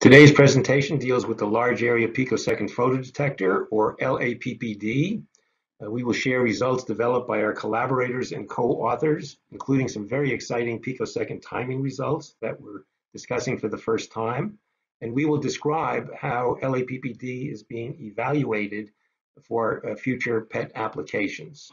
Today's presentation deals with the Large Area Picosecond Photodetector, or LAPPD. Uh, we will share results developed by our collaborators and co-authors, including some very exciting picosecond timing results that we're discussing for the first time. And we will describe how LAPPD is being evaluated for uh, future PET applications.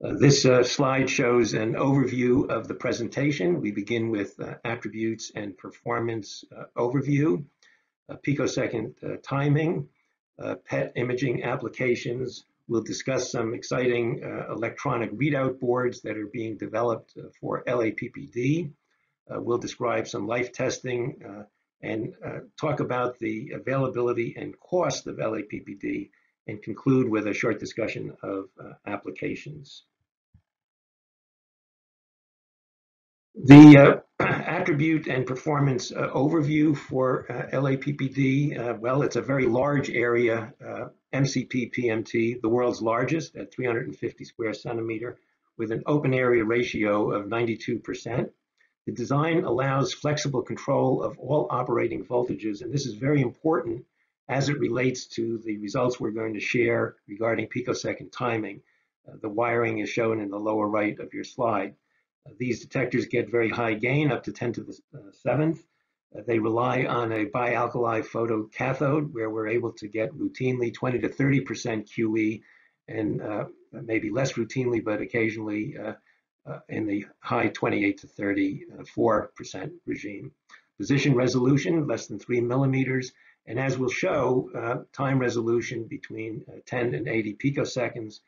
Uh, this uh, slide shows an overview of the presentation. We begin with uh, attributes and performance uh, overview, uh, picosecond timing, PET imaging applications. We'll discuss some exciting electronic readout boards that are being developed for LAPPD. we'll describe some life testing and talk about the availability and cost of LAPPD and conclude with a short discussion of uh, applications. The uh, attribute and performance uh, overview for uh, LAPPD, uh, well, it's a very large area, uh, MCP PMT, the world's largest at 350 square centimeter with an open area ratio of 92%. The design allows flexible control of all operating voltages, and this is very important as it relates to the results we're going to share regarding picosecond timing. Uh, the wiring is shown in the lower right of your slide. These detectors get very high gain, up to 10 to the uh, seventh. Uh, they rely on a bialkali photocathode where we're able to get routinely 20 to 30% QE and uh, maybe less routinely, but occasionally uh, uh, in the high 28 to 34% regime. Position resolution, less than three millimeters. And as we'll show, uh, time resolution between 10 and 80 picoseconds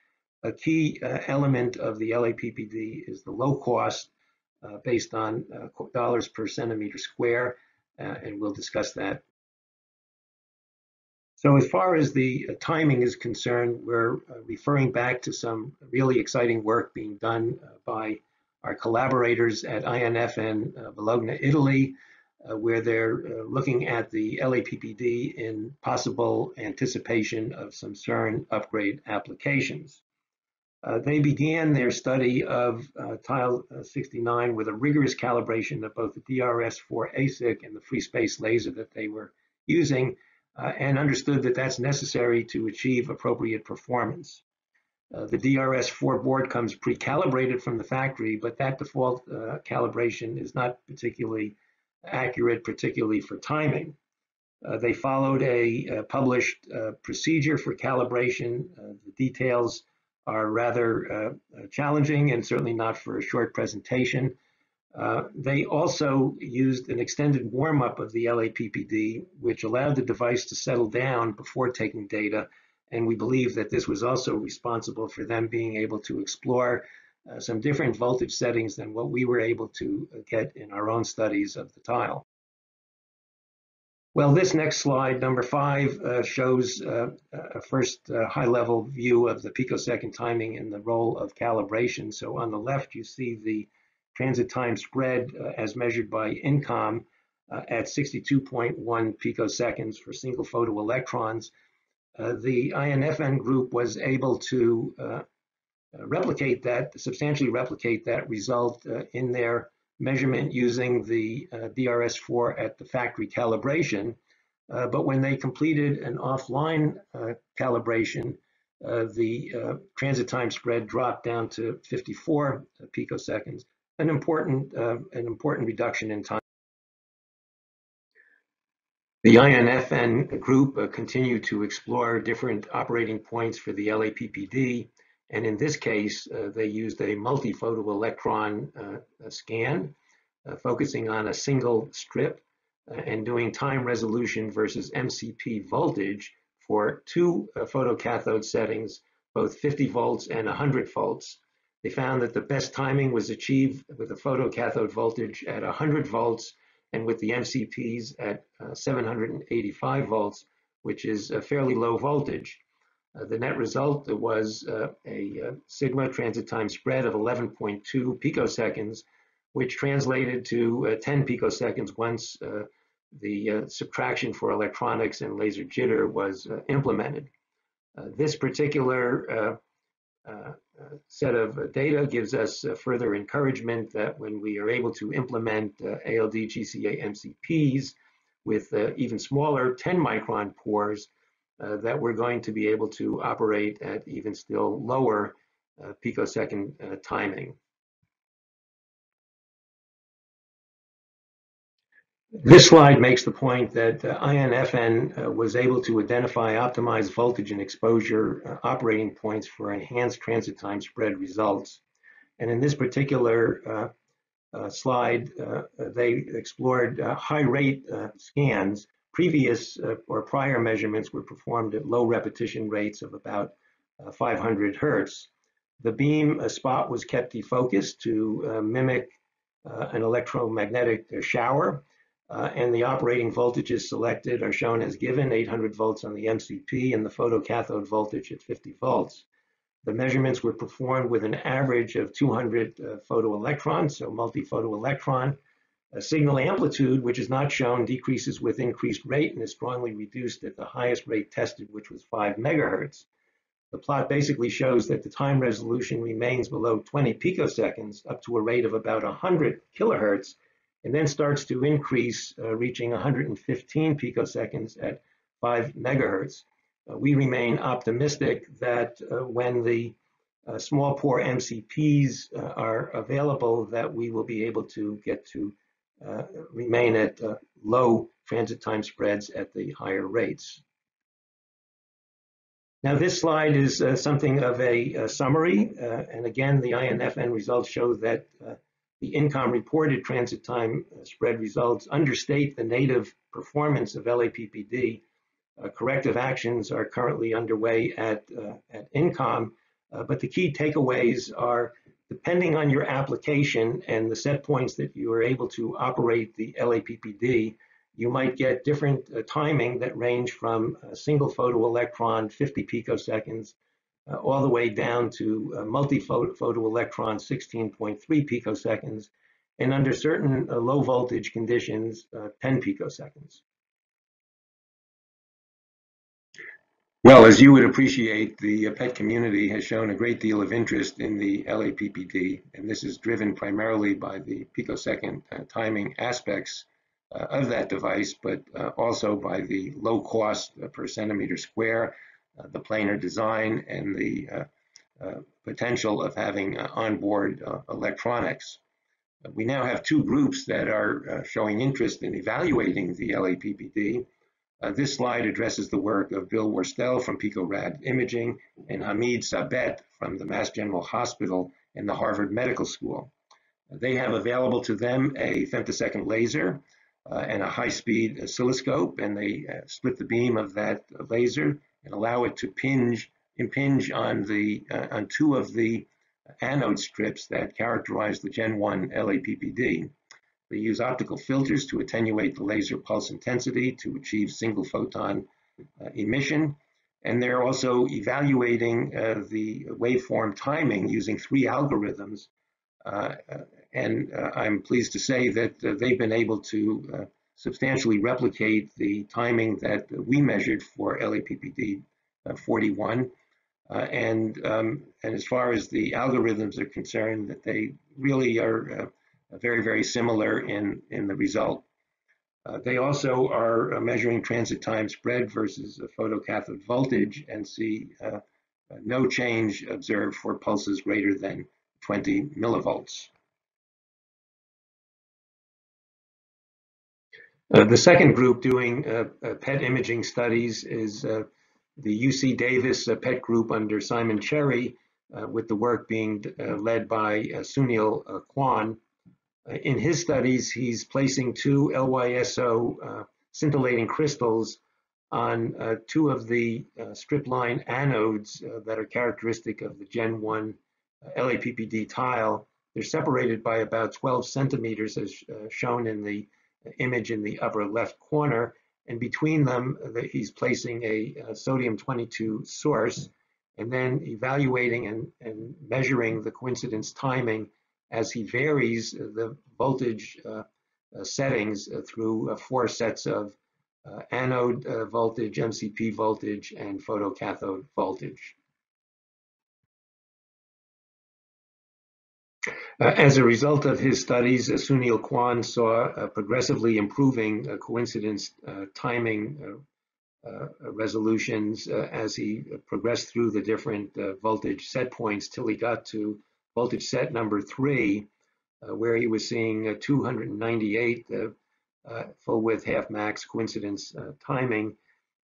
a key uh, element of the LAPPD is the low cost uh, based on uh, dollars per centimeter square, uh, and we'll discuss that. So as far as the uh, timing is concerned, we're uh, referring back to some really exciting work being done by our collaborators at INF INFN Bologna, Italy, where they're looking at the LAPPD in possible anticipation of some CERN upgrade applications. Uh, they began their study of uh, tile uh, 69 with a rigorous calibration of both the DRS-4 ASIC and the free space laser that they were using uh, and understood that that's necessary to achieve appropriate performance. Uh, the DRS-4 board comes pre-calibrated from the factory, but that default uh, calibration is not particularly accurate, particularly for timing. they followed a published procedure for calibration. the details are rather uh, challenging and certainly not for a short presentation. Uh, they also used an extended warm-up of the LAPPD, which allowed the device to settle down before taking data. And we believe that this was also responsible for them being able to explore uh, some different voltage settings than what we were able to uh, get in our own studies of the tile. Well, this next slide, number five, uh, shows uh, a first uh, high-level view of the picosecond timing and the role of calibration. So on the left, you see the transit time spread uh, as measured by INCOM uh, at 62.1 picoseconds for single photoelectrons. Uh, the INFN group was able to replicate that, substantially replicate that result in their measurement using the uh, DRS-4 at the factory calibration. Uh, but when they completed an offline uh, calibration, uh, the uh, transit time spread dropped down to 54 picoseconds, an important, an important reduction in time. The INFN group uh, continued to explore different operating points for the LAPPD, and in this case, uh, they used a multi-photo electron uh, scan, uh, focusing on a single strip and doing time resolution versus MCP voltage for two photocathode settings, both 50 volts and 100 volts. They found that the best timing was achieved with a photocathode voltage at 100 volts and with the MCPs at uh, 785 volts, which is a fairly low voltage. Uh, the net result was uh, a uh, sigma transit time spread of 11.2 picoseconds, which translated to uh, 10 picoseconds once uh, the uh, subtraction for electronics and laser jitter was implemented. this particular set of data gives us further encouragement that when we are able to implement ALD GCA MCPs with even smaller 10 micron pores, that we're going to be able to operate at even still lower picosecond timing. This slide makes the point that uh, INFN uh, was able to identify optimized voltage and exposure uh, operating points for enhanced transit time spread results. And in this particular uh, uh, slide, uh, they explored high rate scans. Previous uh, or prior measurements were performed at low repetition rates of about uh, 500 hertz. The beam uh, spot was kept defocused to mimic an electromagnetic shower. Uh, and the operating voltages selected are shown as given, 800 volts on the MCP and the photocathode voltage at 50 volts. The measurements were performed with an average of 200 uh, photoelectrons, so multi-photoelectron. A signal amplitude, which is not shown, decreases with increased rate and is strongly reduced at the highest rate tested, which was 5 megahertz. The plot basically shows that the time resolution remains below 20 picoseconds up to a rate of about 100 kilohertz and then starts to increase, uh, reaching 115 picoseconds at 5 megahertz. Uh, we remain optimistic that uh, when the uh, small pore MCPs uh, are available, that we will be able to get to remain at low transit time spreads at the higher rates. Now, this slide is something of a, summary, and again, the INFN results show that the INCOM reported transit time uh, spread results understate the native performance of LAPPD. Uh, corrective actions are currently underway at, uh, at INCOM, uh, but the key takeaways are depending on your application and the set points that you are able to operate the LAPPD, you might get different uh, timing that range from a single photoelectron 50 picoseconds uh, all the way down to uh, multi-photoelectron 16.3 picoseconds, and under certain uh, low voltage conditions, 10 picoseconds. Well, as you would appreciate, the PET community has shown a great deal of interest in the LAPPD, and this is driven primarily by the picosecond uh, timing aspects uh, of that device, but uh, also by the low cost per centimeter square uh, the planar design and the uh, uh, potential of having onboard electronics. We now have two groups that are showing interest in evaluating the LAPPD. Uh, this slide addresses the work of Bill Worstell from PicoRad Imaging and Hamid Sabet from the Mass General Hospital and the Harvard Medical School. Uh, they have available to them a femtosecond laser uh, and a high-speed oscilloscope, and they split the beam of that laser and allow it to pinge, impinge on the uh, on two of the anode strips that characterize the Gen 1 LAPPD. They use optical filters to attenuate the laser pulse intensity to achieve single photon uh, emission. And they're also evaluating uh, the waveform timing using three algorithms. Uh, and uh, I'm pleased to say that uh, they've been able to substantially replicate the timing that we measured for LAPPD uh, 41. Uh, and, um, and as far as the algorithms are concerned, that they really are uh, very, very similar in, in the result. Uh, they also are uh, measuring transit time spread versus a photocathode voltage and see uh, no change observed for pulses greater than 20 millivolts. Uh, the second group doing uh, uh, PET imaging studies is uh, the UC Davis uh, PET group under Simon Cherry, uh, with the work being led by Sunil Kwan. In his studies, he's placing two LYSO uh, scintillating crystals on uh, two of the uh, strip line anodes that are characteristic of the Gen 1 LAPPD tile. They're separated by about 12 centimeters as shown in the image in the upper left corner. And between them, he's placing a, a sodium 22 source and then evaluating and, and, measuring the coincidence timing as he varies the voltage uh, uh, settings uh, through uh, four sets of uh, anode uh, voltage, MCP voltage, and photocathode voltage. Uh, as a result of his studies, uh, Sun Il Kwon saw progressively improving coincidence timing resolutions as he progressed through the different voltage set points till he got to voltage set number three, where he was seeing 298 full width half max coincidence timing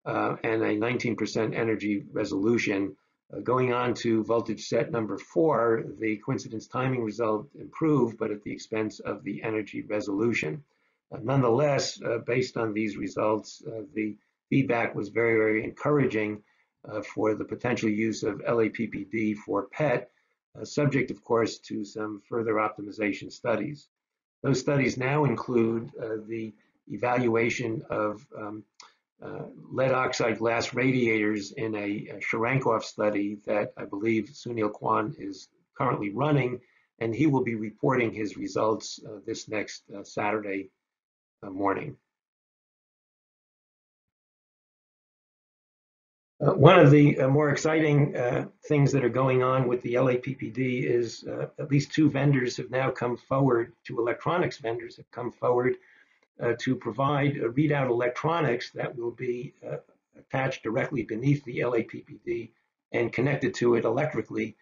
and a 19% energy resolution uh, going on to voltage set number four, the coincidence timing result improved, but at the expense of the energy resolution. Uh, nonetheless, uh, based on these results, uh, the feedback was very, very encouraging uh, for the potential use of LAPPD for PET, uh, subject, of course, to some further optimization studies. Those studies now include the evaluation of um, uh, lead oxide glass radiators in a, a Cherenkov study that I believe Sun Il Kwon is currently running, and he will be reporting his results uh, this next uh, Saturday uh, morning. Uh, one of the uh, more exciting things that are going on with the LAPPD is at least two vendors have now come forward, two electronics vendors have come forward uh, to provide readout electronics that will be uh, attached directly beneath the LAPPD and connected to it electrically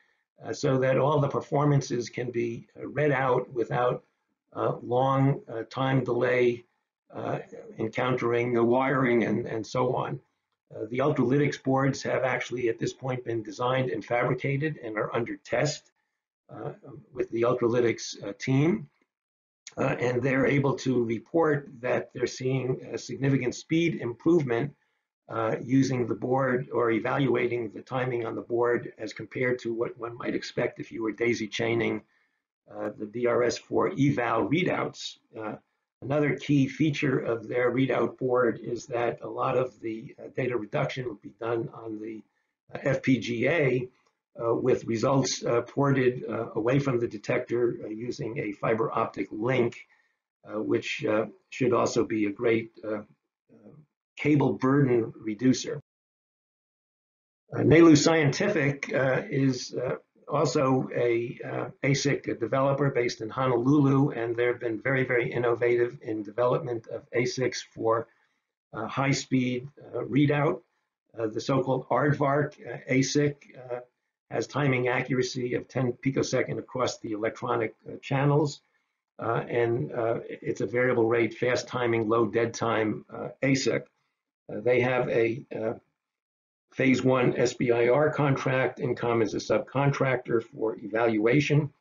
uh, so that all the performances can be read out without long time delay encountering the wiring and, and so on. Uh, the Ultralytics boards have actually at this point been designed and fabricated and are under test uh, with the Ultralytics uh, team uh, and they're able to report that they're seeing a significant speed improvement uh, using the board or evaluating the timing on the board as compared to what one might expect if you were daisy chaining uh, the DRS4 eval readouts. Uh, another key feature of their readout board is that a lot of the uh, data reduction will be done on the uh, FPGA uh, with results uh, ported uh, away from the detector using a fiber optic link, which should also be a great cable burden reducer. Uh, Scientific is also a uh, ASIC developer based in Honolulu, and they've been very, very innovative in development of ASICs for uh, high-speed uh, readout. the so-called AARDVARC ASIC has timing accuracy of 10 picosecond across the electronic uh, channels. Uh, and uh, it's a variable rate, fast timing, low dead time uh, ASIC. Uh, they have a uh, phase one SBIR contract. INCOM is a subcontractor for evaluation.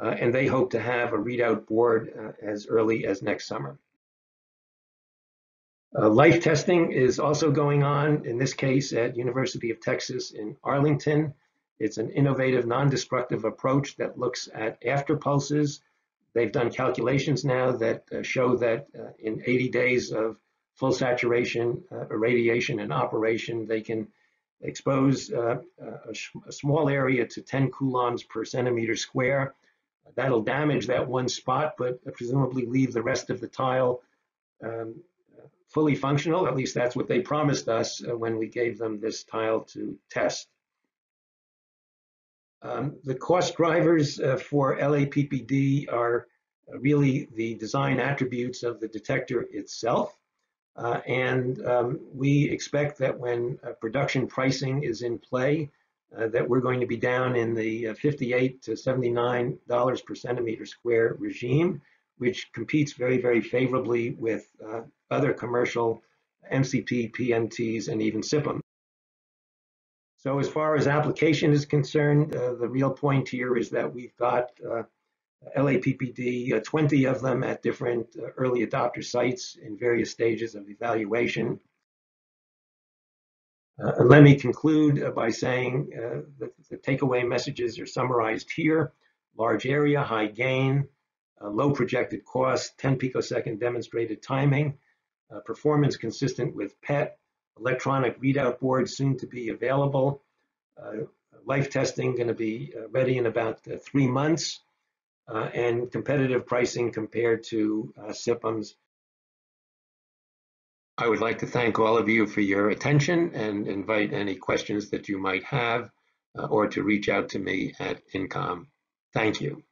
and they hope to have a readout board as early as next summer. life testing is also going on, in this case at University of Texas in Arlington. It's an innovative, non-destructive approach that looks at after pulses. They've done calculations now that uh, show that uh, in 80 days of full saturation uh, irradiation and operation, they can expose uh, a, a, small area to 10 coulombs per centimeter square. That'll damage that one spot, but presumably leave the rest of the tile um, fully functional. At least that's what they promised us uh, when we gave them this tile to test. Um, the cost drivers uh, for LAPPD are uh, really the design attributes of the detector itself. Uh, and um, we expect that when uh, production pricing is in play, uh, that we're going to be down in the uh, 58 to 79 dollars per centimeter square regime, which competes very, very favorably with other commercial MCP, PMTs, and even SiPM. So as far as application is concerned, uh, the real point here is that we've got uh, LAPPD, uh, 20 of them at different uh, early adopter sites in various stages of evaluation. Uh, let me conclude uh, by saying that the takeaway messages are summarized here. Large area, high gain, low projected cost, 10 picosecond demonstrated timing, performance consistent with PET, electronic readout board soon to be available. Uh, life testing going to be uh, ready in about uh, three months uh, and competitive pricing compared to uh, SiPMs. I would like to thank all of you for your attention and invite any questions that you might have uh, or to reach out to me at INCOM. Thank you.